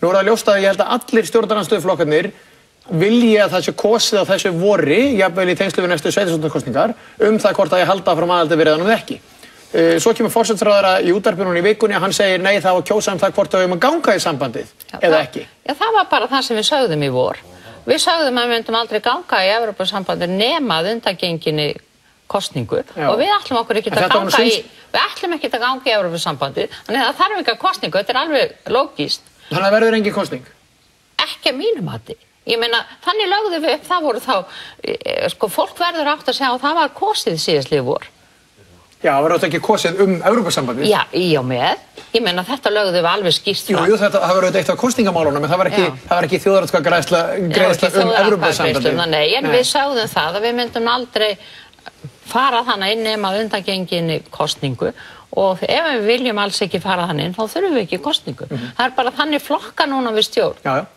Nú er það ljóst að ég held að allir stjórnarnarstöðuflokkarnir vilji að það sé kosið á þessu vori, jafnvel í tengslu við næstu sveitisvöldunarkostningar, um það hvort að ég halda frá eða ekki. Uh, svo kemur fórsætsræðara í útarpunum í vikunni að hann segir nei það var kjósa um það hvort þau um að ganga í sambandið Já, eða ekki. Já, það var bara það sem við sögðum í vor. Við sögðum að við myndum aldrei ganga í Evropasambandi nema að undangenginni kostningu Já. og við ætlum okkur ekki að nú ganga í, við ætlum ekki að ganga í Evropasambandi, þannig að það þarf ekki að kostningu, þetta er alveg lógíst, Þannig að verður engin kostning. ekki að mínum mati. Ég meina, þannig lögðum við upp, það voru þá, e, sko, fólk verður átt að segja og það var kosið síðastlið vor. Já, það verður þetta ekki kosið um Evrópasambandið. Já, í og með, ég meina, þetta lögðum við alveg skýrt Jú, fram. jú, þetta það verður auðvitað eitt af kosningamálunum, en það var ekki, var ekki þjóðaratkvæða greiðsla, um Evrópasambandið. Nei, en við sagðum það að við myndum aldrei fara þannig inn nema undangenginni kostningu og ef við viljum alls ekki fara þannig inn þá þurfum við ekki kostningu. Það er bara þannig flokka núna við stjórn. Já, já.